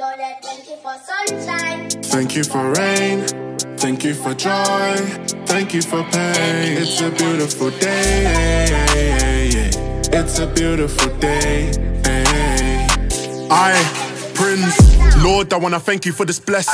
Thank you for sunshine. Thank you for rain. Thank you for joy. Thank you for pain. It's a beautiful day. It's a beautiful day. I, Prince, Lord, I wanna thank you for this blessing.